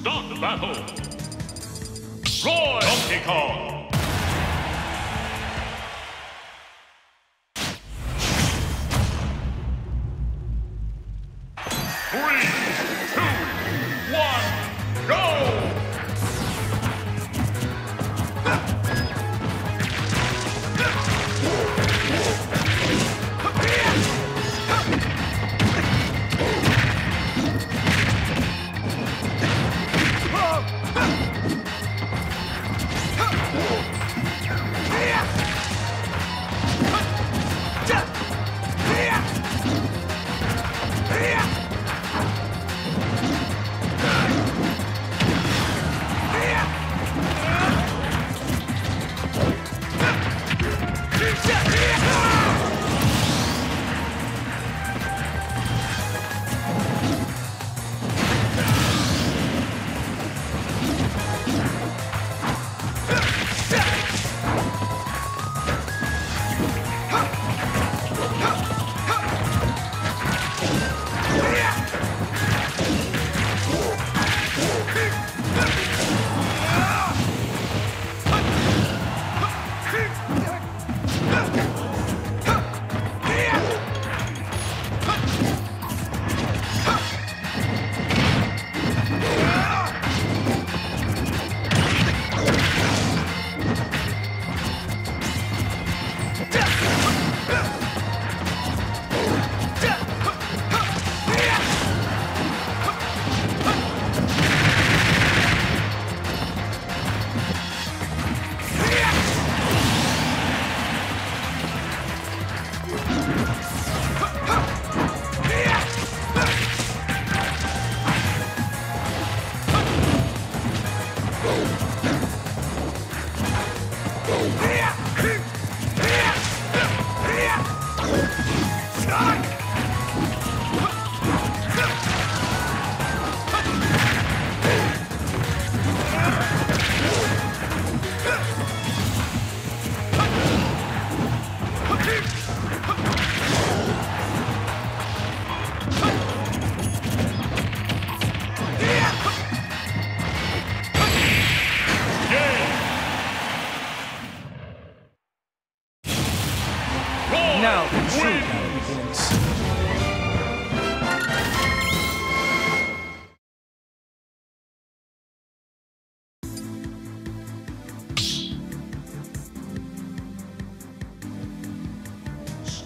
Start battle! Roy! Donkey Kong!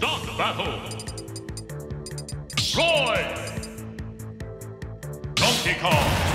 The battle! Roy! Donkey Kong!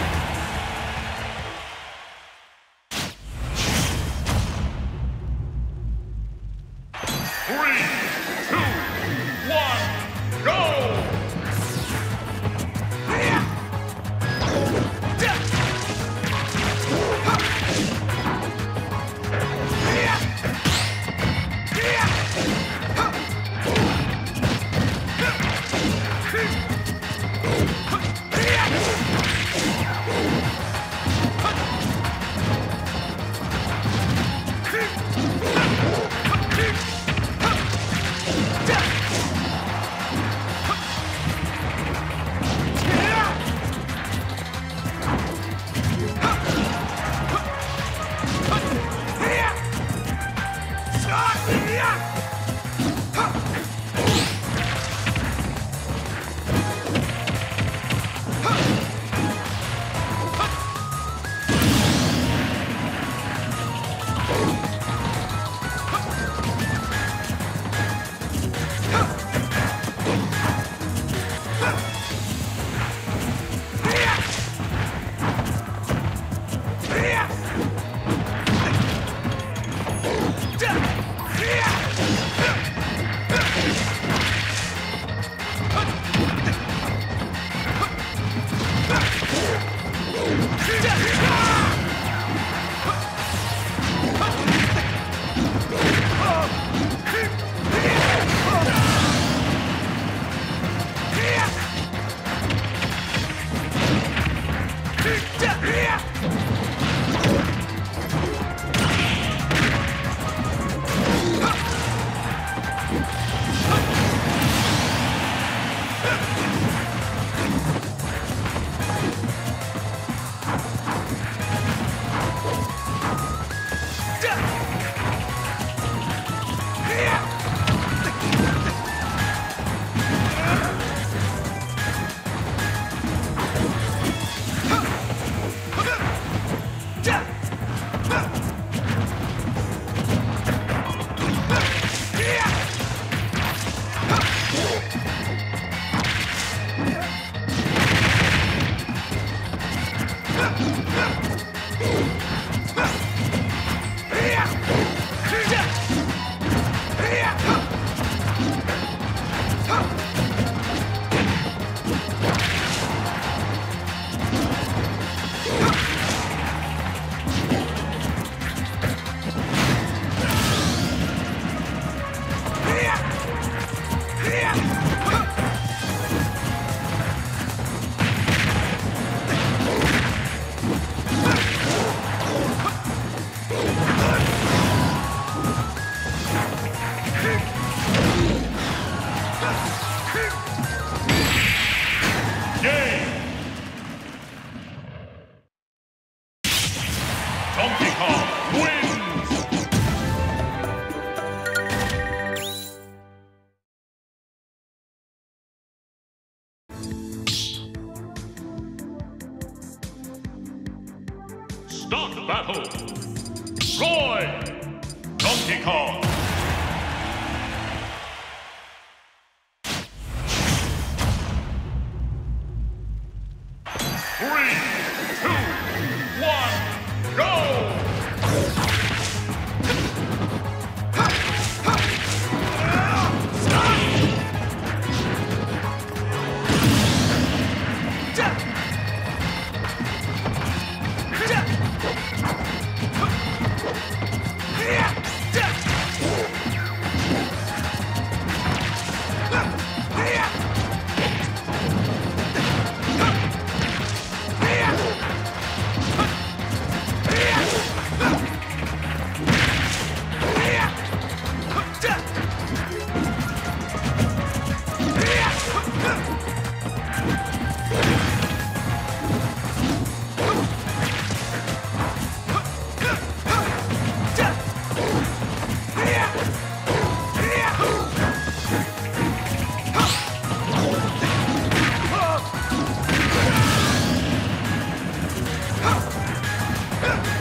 Rock Battle. Roy! Donkey Kong. Ха!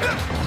Yeah!